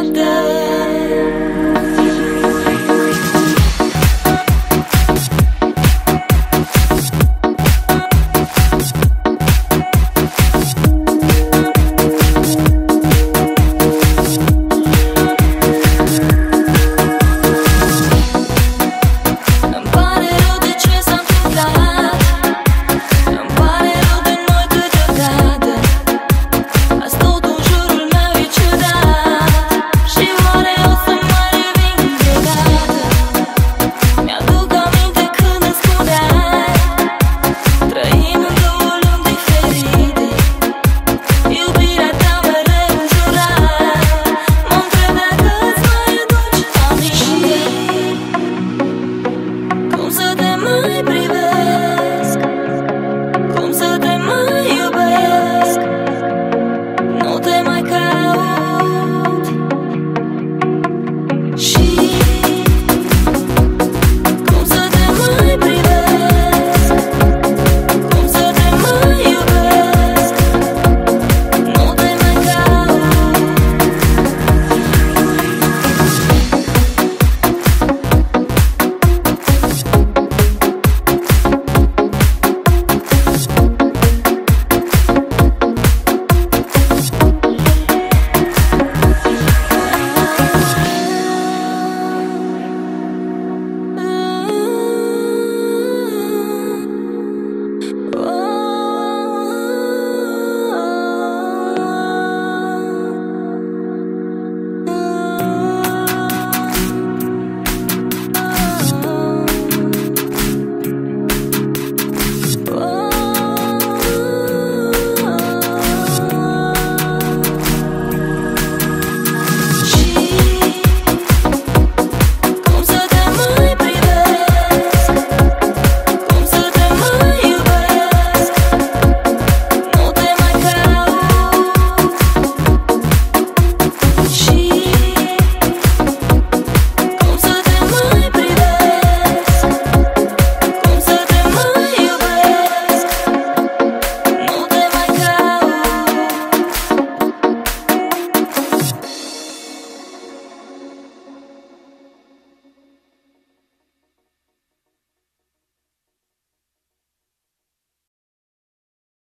Under.